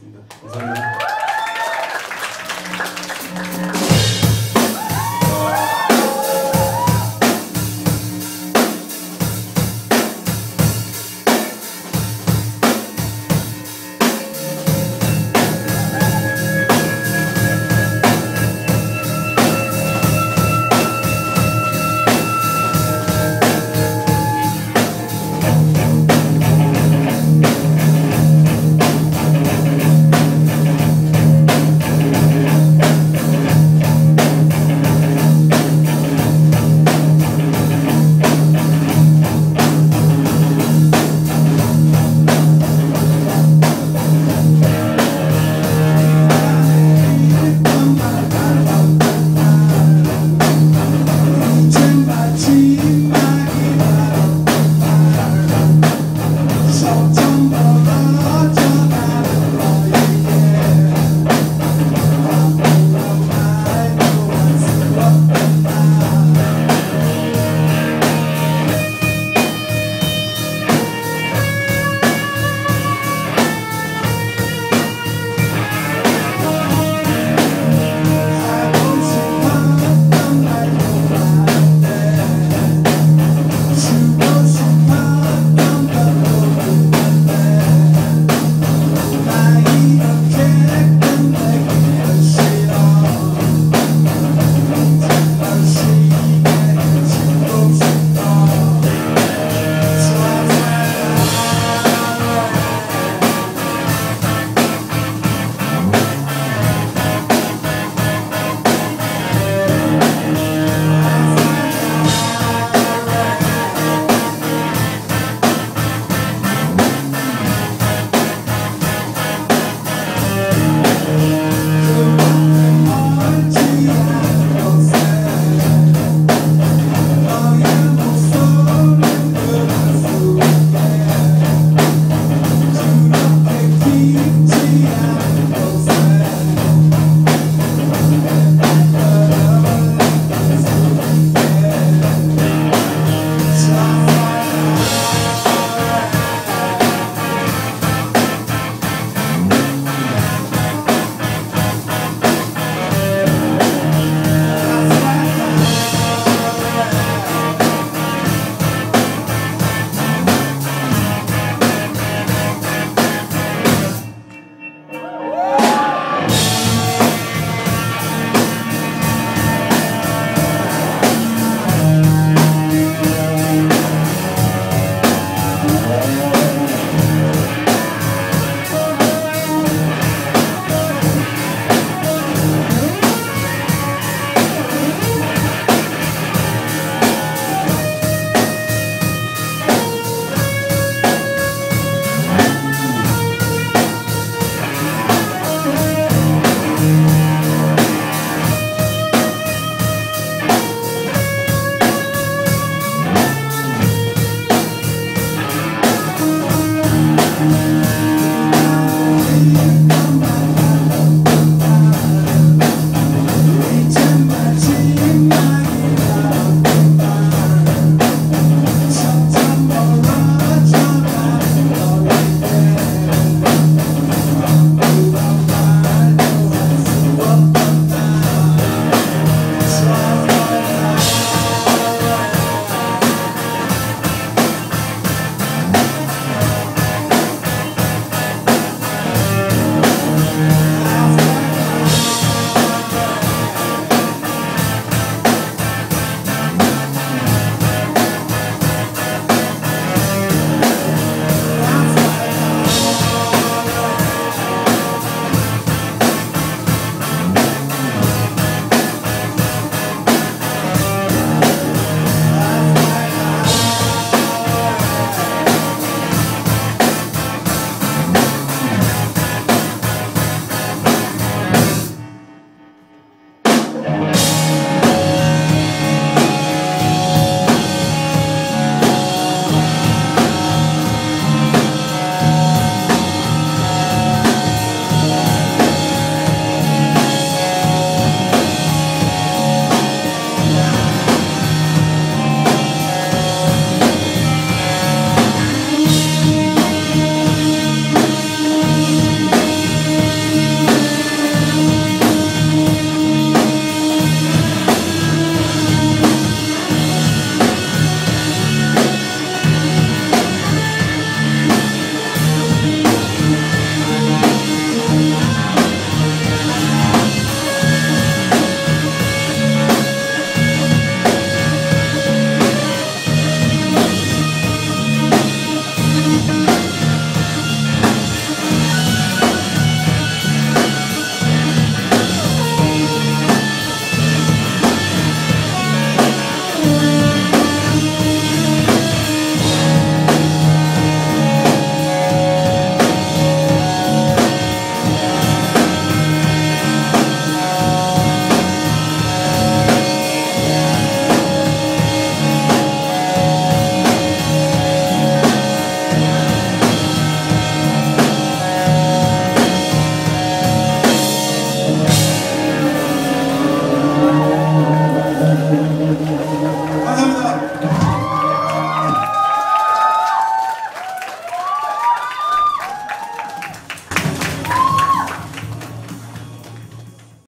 하겠습니다. 감사합니다.